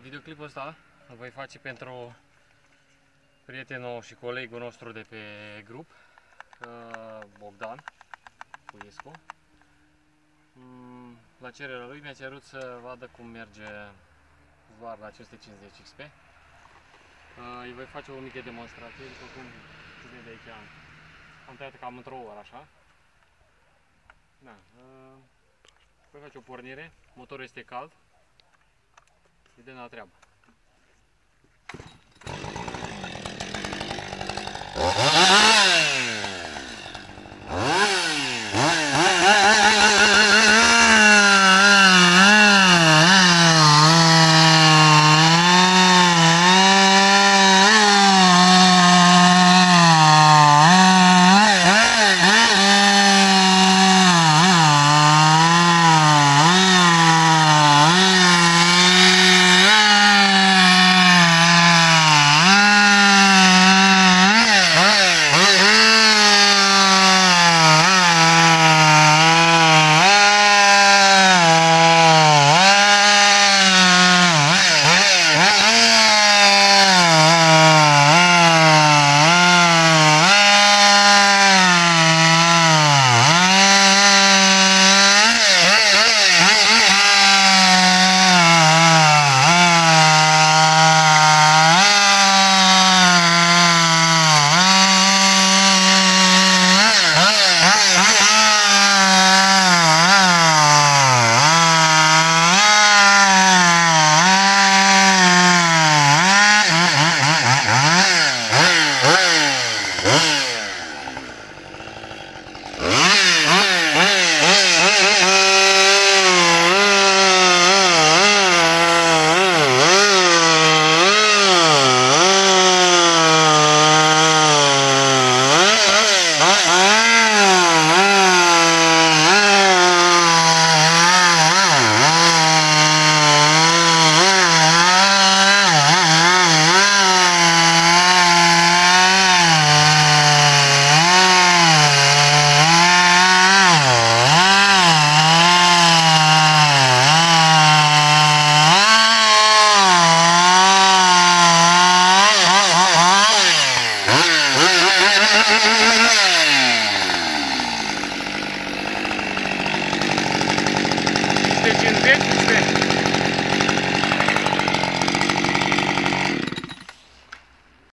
videoclipul ăsta îl voi face pentru prietenul și colegul nostru de pe grup, uh, Bogdan Puiescu. Mm, La cererea lui mi-a cerut să vadă cum merge doar la 550 XP. Uh, Îi voi face o mică demonstrație, după cum se vede aici. Am tăiat cam într-o oră, așa. Da. uh, Voi face o pornire, motorul este cald. Єдина отреба. Ага.